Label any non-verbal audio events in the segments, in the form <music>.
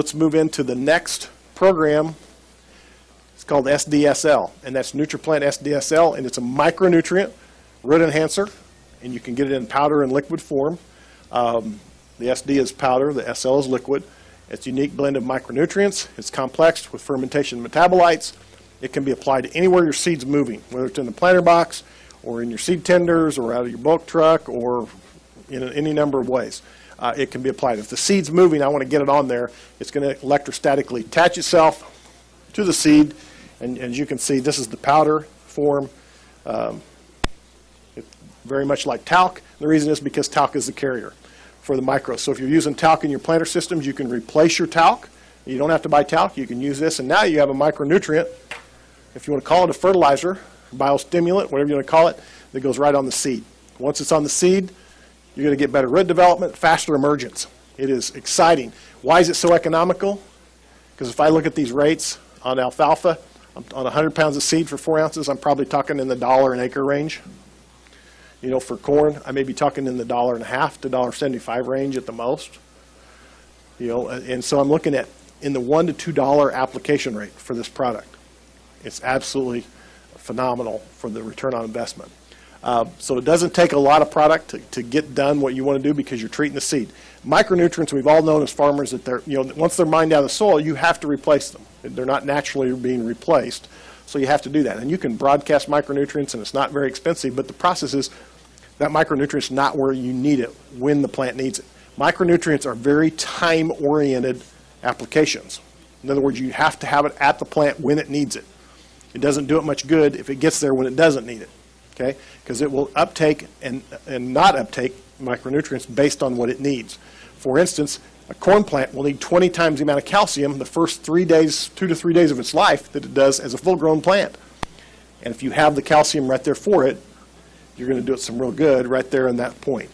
Let's move into the next program. It's called SDSL, and that's NutriPlant SDSL, and it's a micronutrient root enhancer, and you can get it in powder and liquid form. Um, the SD is powder, the SL is liquid. It's a unique blend of micronutrients. It's complex with fermentation metabolites. It can be applied anywhere your seed's moving, whether it's in the planter box, or in your seed tenders, or out of your bulk truck, or in any number of ways. Uh, it can be applied. If the seed's moving, I want to get it on there. It's going to electrostatically attach itself to the seed, and as you can see, this is the powder form. Um, very much like talc. The reason is because talc is the carrier for the micro. So if you're using talc in your planter systems, you can replace your talc. You don't have to buy talc. You can use this, and now you have a micronutrient. If you want to call it a fertilizer, biostimulant, whatever you want to call it, that goes right on the seed. Once it's on the seed, you're going to get better root development, faster emergence. It is exciting. Why is it so economical? Because if I look at these rates on alfalfa, I'm, on 100 pounds of seed for four ounces, I'm probably talking in the dollar an acre range. You know, for corn, I may be talking in the dollar and a half to dollar seventy-five range at the most. You know, and so I'm looking at in the one to two dollar application rate for this product. It's absolutely phenomenal for the return on investment. Uh, so it doesn't take a lot of product to, to get done what you want to do because you're treating the seed. Micronutrients, we've all known as farmers that they're, you know, once they're mined out of the soil, you have to replace them. They're not naturally being replaced, so you have to do that. And you can broadcast micronutrients, and it's not very expensive, but the process is that micronutrient is not where you need it when the plant needs it. Micronutrients are very time-oriented applications. In other words, you have to have it at the plant when it needs it. It doesn't do it much good if it gets there when it doesn't need it, okay? Because it will uptake and, and not uptake micronutrients based on what it needs. For instance, a corn plant will need 20 times the amount of calcium the first three days, two to three days of its life that it does as a full-grown plant. And if you have the calcium right there for it, you're going to do it some real good right there in that point.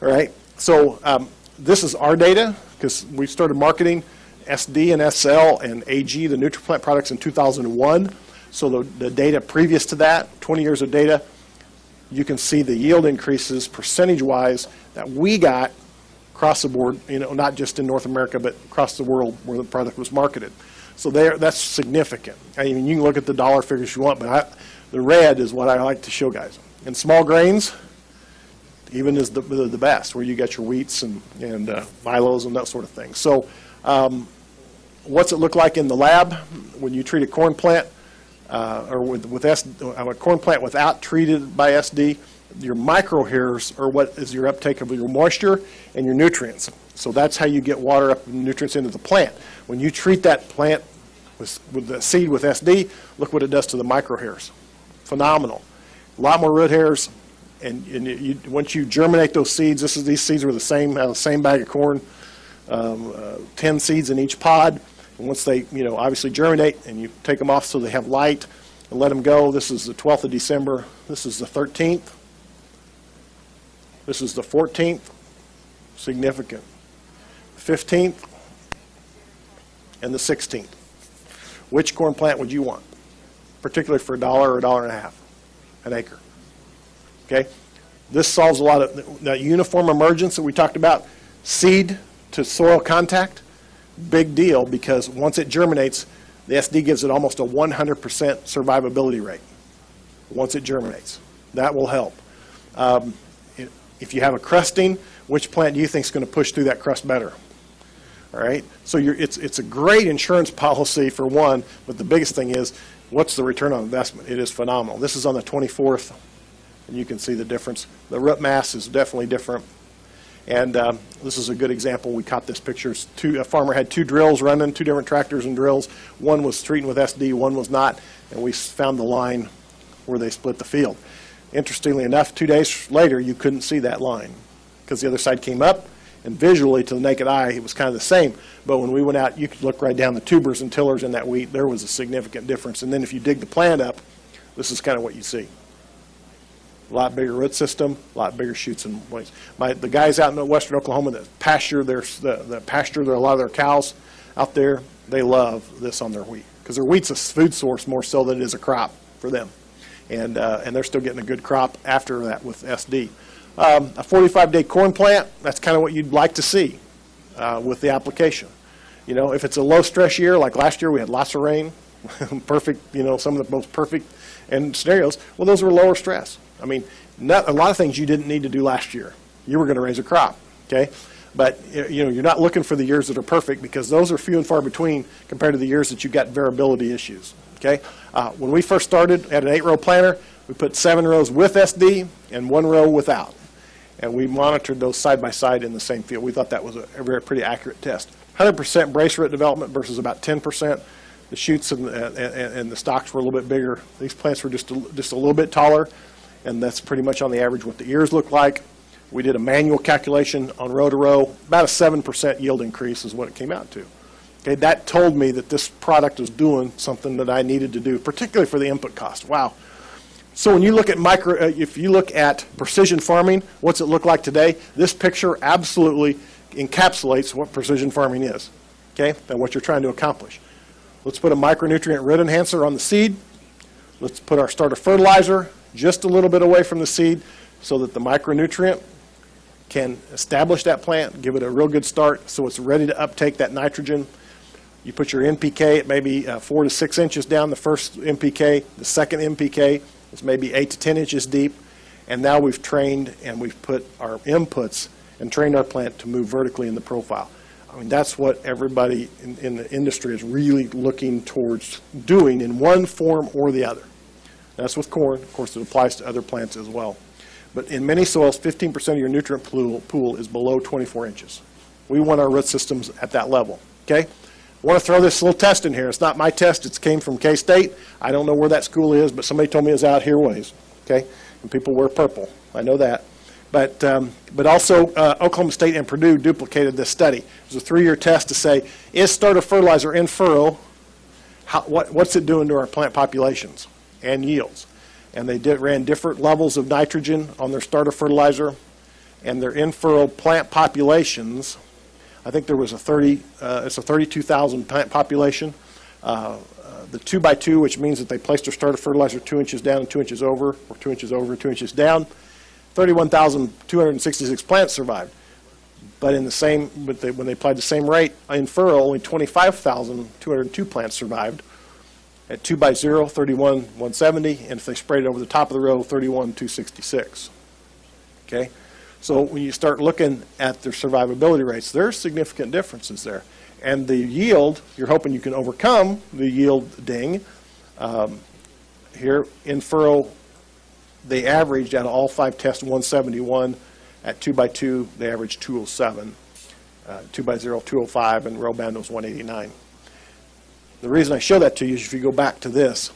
All right. So um, this is our data because we started marketing SD and SL and AG, the NutriPlant products, in 2001. So the, the data previous to that, 20 years of data, you can see the yield increases percentage-wise that we got across the board, you know, not just in North America, but across the world where the product was marketed. So there, that's significant. I mean, you can look at the dollar figures you want, but I, the red is what I like to show guys. And small grains, even is the, the best, where you get your wheats and, and uh, milos and that sort of thing. So um, what's it look like in the lab when you treat a corn plant uh, or with, with uh, a corn plant without treated by SD? Your micro hairs are what is your uptake of your moisture and your nutrients. So that's how you get water up and nutrients into the plant. When you treat that plant with, with the seed with SD, look what it does to the micro hairs. Phenomenal a lot more root hairs. And, and you, once you germinate those seeds, this is these seeds were the same, the same bag of corn, um, uh, 10 seeds in each pod. And once they, you know, obviously germinate and you take them off so they have light and let them go. This is the 12th of December. This is the 13th. This is the 14th. Significant. 15th and the 16th. Which corn plant would you want? Particularly for a dollar or a dollar and a half an acre. Okay? This solves a lot of that uniform emergence that we talked about. Seed to soil contact, big deal because once it germinates, the SD gives it almost a 100% survivability rate once it germinates. That will help. Um, if you have a crusting, which plant do you think is going to push through that crust better? All right, so it's, it's a great insurance <laughs> policy for one, but the biggest thing is what's the return on investment? It is phenomenal. This is on the 24th, and you can see the difference. The root mass is definitely different. And um, this is a good example. We caught this picture. Two, a farmer had two drills running, two different tractors and drills. One was treating with SD, one was not, and we found the line where they split the field. Interestingly enough, two days later, you couldn't see that line because the other side came up, and visually to the naked eye, it was kind of the same. But when we went out, you could look right down the tubers and tillers in that wheat. There was a significant difference. And then if you dig the plant up, this is kind of what you see. A lot bigger root system, a lot bigger shoots and points. My, the guys out in western Oklahoma that pasture their, the, the pasture their, a lot of their cows out there, they love this on their wheat because their wheat's a food source more so than it is a crop for them. And, uh, and they're still getting a good crop after that with SD. Um, a 45-day corn plant, that's kind of what you'd like to see uh, with the application. You know, if it's a low-stress year, like last year, we had lots of rain, <laughs> perfect, you know, some of the most perfect and scenarios, well, those were lower stress. I mean, not, a lot of things you didn't need to do last year. You were going to raise a crop, okay? But, you know, you're not looking for the years that are perfect because those are few and far between compared to the years that you've got variability issues, okay? Uh, When we first started, at an eight-row planter, we put seven rows with SD and one row without. And we monitored those side by side in the same field. We thought that was a a very, pretty accurate test. 100% brace root development versus about 10%. The shoots and, and, and the stalks were a little bit bigger. These plants were just, a- just a little bit taller, and that's pretty much on the average what the ears look like. We did a manual calculation on row to row, about a 7% yield increase is what it came out to. Okay, that told me that this product was doing something that I needed to do, particularly for the input cost. Wow. So when you look at micro, uh, if you look at precision farming, what's it look like today? This picture absolutely encapsulates what precision farming is, okay, and what you're trying to accomplish. Let's put a micronutrient root enhancer on the seed. Let's put our starter fertilizer just a little bit away from the seed so that the micronutrient can establish that plant, give it a real good start so it's ready to uptake that nitrogen. You put your NPK at maybe uh, four to six inches down, the first NPK, the second NPK is maybe eight to 10 inches deep. And now we've trained and we've put our inputs and trained our plant to move vertically in the profile. I mean, that's what everybody in, in the industry is really looking towards doing in one form or the other. That's with corn. Of course, it applies to other plants as well. But in many soils, 15% of your nutrient pool, pool is below 24 inches. We want our root systems at that level, okay? I want to throw this little test in here. It's not my test, it came from K-State. I don't know where that school is, but somebody told me it's out here ways, okay? And people wear purple, I know that. But, um, but also uh, Oklahoma State and Purdue duplicated this study. It was a three-year test to say, is starter fertilizer in furrow, how, what, what's it doing to our plant populations and yields? And they did, ran different levels of nitrogen on their starter fertilizer and their in-furrow plant populations. I think there was a 30, uh, it's a 32,000 plant population. Uh, uh, The two by two, which means that they placed their starter fertilizer two inches down and two inches over, or two inches over, and two inches down. 31,266 plants survived. But in the same, they, when they applied the same rate in furrow, only 25,202 plants survived. At 2 by 0, 31, 170, and if they sprayed it over the top of the row, 31, 266. Okay? So when you start looking at their survivability rates, there's significant differences there. And the yield, you're hoping you can overcome the yield ding. Um, Here in furrow, they averaged out of all five tests 171. At two by two, they averaged 207. Uh, Two by zero, 205, and row band was 189. The reason I show that to you is if you go back to this,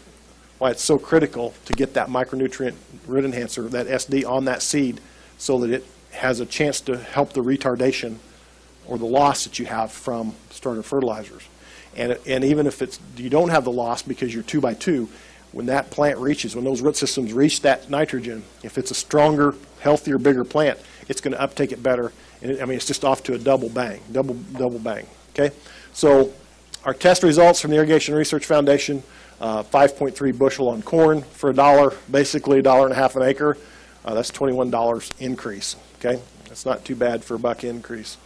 why it's so critical to get that micronutrient root enhancer, that SD on that seed, so that it has a chance to help the retardation or the loss that you have from starter fertilizers. And, and even if it's, you don't have the loss because you're two by two, when that plant reaches, when those root systems reach that nitrogen, if it's a stronger, healthier, bigger plant, it's going to uptake it better. And it, I mean, it's just off to a double bang, double, double bang. Okay? So our test results from the Irrigation Research Foundation, uh, 5.3 bushel on corn for a dollar, basically a dollar and a half an acre. Uh, that's $21 increase. Okay? That's not too bad for a buck increase.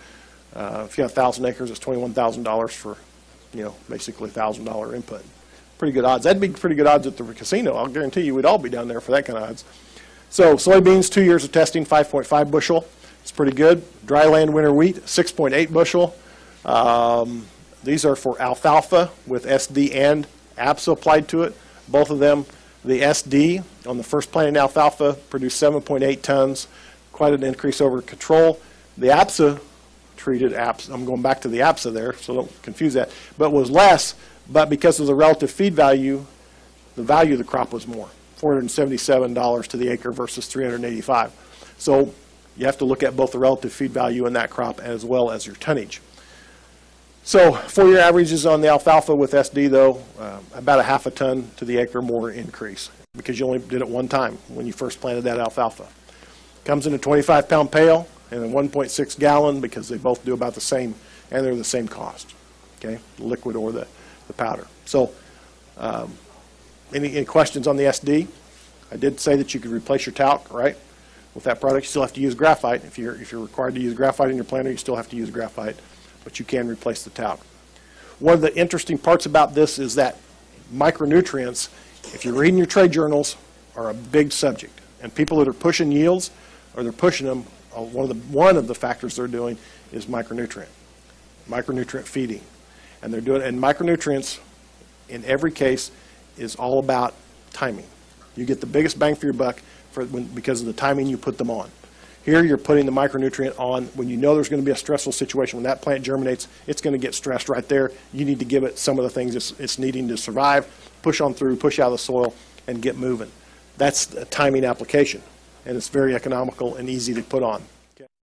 Uh, if you have 1,000 acres, it's $21,000 for, you know, basically $1,000 input. Pretty good odds. That'd be pretty good odds at the casino. I'll guarantee you we'd all be down there for that kind of odds. So soybeans, two years of testing, 5.5 bushel. It's pretty good. Dry land winter wheat, 6.8 bushel. Um, These are for alfalfa with SD and APSA applied to it. Both of them, the SD on the first planted alfalfa produced 7.8 tons, quite an increase over control. The APSA treated APSA, I'm going back to the APSA there, so don't confuse that, but was less, but because of the relative feed value, the value of the crop was more, $477 to the acre versus 385. So you have to look at both the relative feed value in that crop as well as your tonnage. So four-year averages on the alfalfa with SD, though, uh, about a half a ton to the acre more increase, because you only did it one time when you first planted that alfalfa. Comes in a 25-pound pail and a 1.6 gallon, because they both do about the same, and they're the same cost, okay? The liquid or the, the powder. So, um, any, any questions on the SD? I did say that you could replace your talc, right? With that product, you still have to use graphite. If you're, if you're required to use graphite in your planter, you still have to use graphite, but you can replace the talc. One of the interesting parts about this is that micronutrients, if you're reading your trade journals, are a big subject. And people that are pushing yields, or they're pushing them, one of the, one of the factors they're doing is micronutrient, micronutrient feeding. And they're doing, and micronutrients, in every case, is all about timing. You get the biggest bang for your buck for, when, because of the timing you put them on. Here, you're putting the micronutrient on when you know there's going to be a stressful situation. When that plant germinates, it's going to get stressed right there. You need to give it some of the things it's, it's needing to survive, push on through, push out of the soil, and get moving. That's a timing application, and it's very economical and easy to put on.